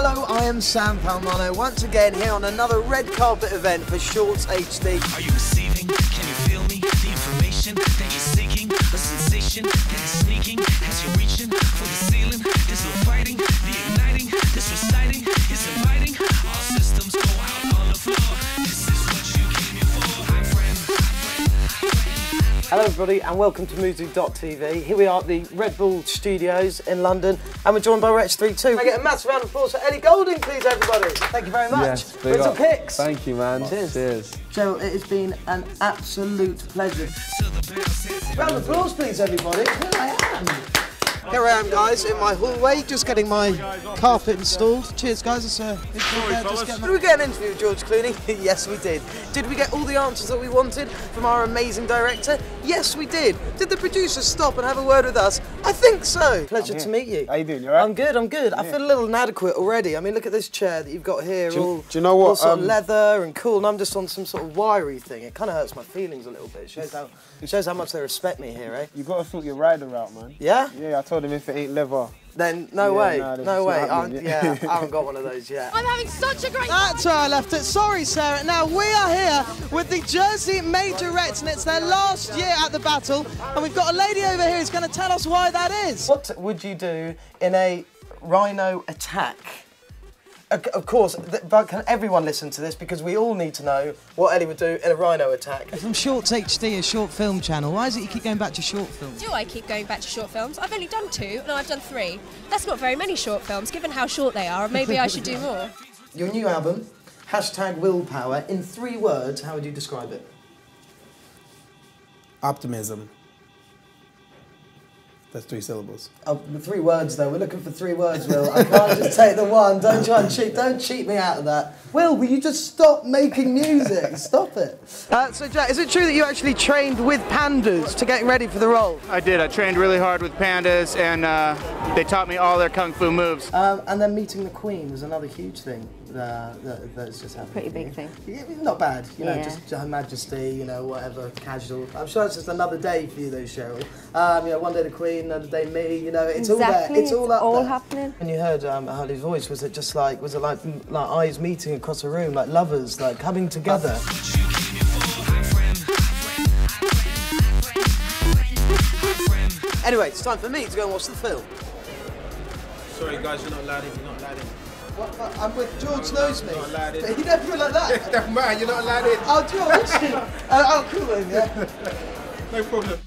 Hello, I am Sam Palmano, once again here on another red carpet event for Shorts HD. Are you receiving? Can you feel me? The information that you're seeking, sensation Hello, everybody, and welcome to Muzu.tv. Here we are at the Red Bull Studios in London, and we're joined by Wretch32. Can I get a massive round of applause for Ellie Goulding, please, everybody? Thank you very much. Yes, Little up. kicks. Thank you, man. Cheers. Cheers. Joe, it has been an absolute pleasure. Till the Round of applause, please, everybody. Here I am. Here I am, guys, in my hallway, just getting my carpet installed. Cheers, guys. It's a big thing there, just getting- Did we get an interview with George Clooney? yes, we did. Did we get all the answers that we wanted from our amazing director? Yes, we did. Did the producers stop and have a word with us? I think so. Pleasure to meet you. How you doing? You alright? I'm good. I'm good. I feel a little inadequate already. I mean, look at this chair that you've got here. you- all, do you know what, All sort of um, leather and cool, and I'm just on some sort of wiry thing. It kind of hurts my feelings a little bit. It shows how it shows how much they respect me here, eh? You've gotta sort your rider out, man. Yeah. Yeah, I told him if it ain't leather. Then no Yeah, way, no, no way. happening, I, yeah. yeah, I haven't got one of those yet. I'm having such a great That's where I left it. Sorry, Sarah. Now we are here with the Jersey Majorettes, and it's their last year at the battle. And we've got a lady over here who's going to tell us why that is. What would you do in a rhino attack? Of of course, but can everyone listen to this because we all need to know what Ellie would do in a rhino attack. From Shorts HD, a short film channel. Why is it you keep going back to short films? Do I keep going back to short films? I've only done two, no, I've done three. That's not very many short films, given how short they are. Maybe I should do more. Your new album, hashtag willpower, in three words, how would you describe it? Optimism. That's three syllables. Oh, the three words though. We're looking for three words, Will. I can't just take the one. Don't try and cheat. Don't cheat me out of that. Will, will you just stop making music? Stop it. Uh, so, Jack, is it true that you actually trained with pandas to getting ready for the role? I did. I trained really hard with pandas, and uh, they taught me all their kung fu moves. Um, and then meeting the Queen was another huge thing uh, that, that's just happened. Pretty big thing. Yeah, not bad, you know, Yeah. just Her Majesty, you know, whatever, casual. I'm sure it's just another day for you, though, Cheryl. Um, you know, one day the Queen, another day me. You know, it's all there. It's all it's up all there. happening. When you heard um, Harley's voice, was it just like, was it like, like eyes meeting across a room, like lovers, like coming together? Anyway, it's time for me to go and watch the film. Sorry, guys, you're not allowed in. You're not allowed in. What, what, I'm with George knows me. He never feel like that. Don't matter, you're not allowed in. Oh, George. uh, oh, cool then, yeah. No problem.